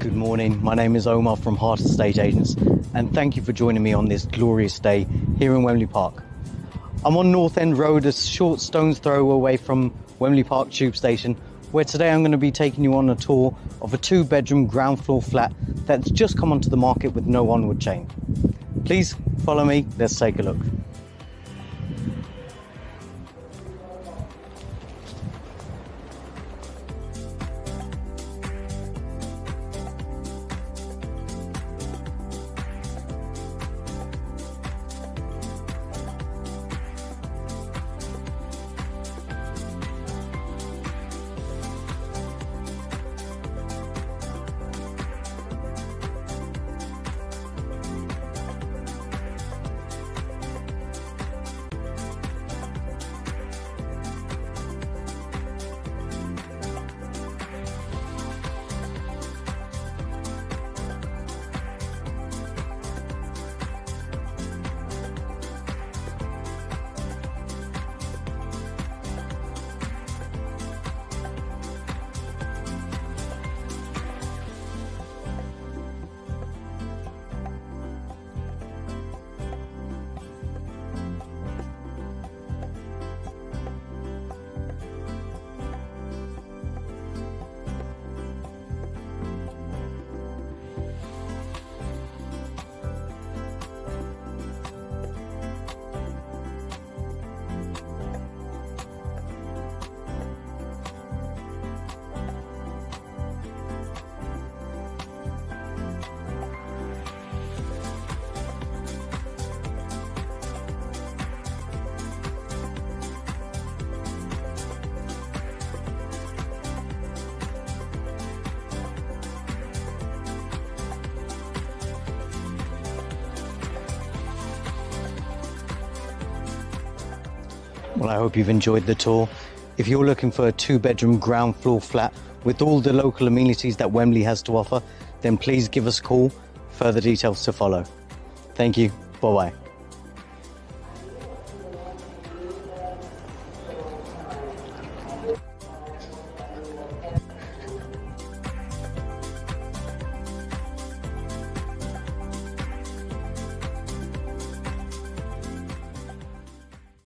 Good morning. My name is Omar from haart Estate Agents, and thank you for joining me on this glorious day here in Wembley Park. I'm on North End Road, a short stone's throw away from Wembley Park Tube Station, where today I'm going to be taking you on a tour of a two bedroom ground floor flat that's just come onto the market with no onward chain. Please follow me, let's take a look. Well, I hope you've enjoyed the tour. If you're looking for a two bedroom ground floor flat with all the local amenities that Wembley has to offer, then please give us a call. Further details to follow. Thank you. Bye bye.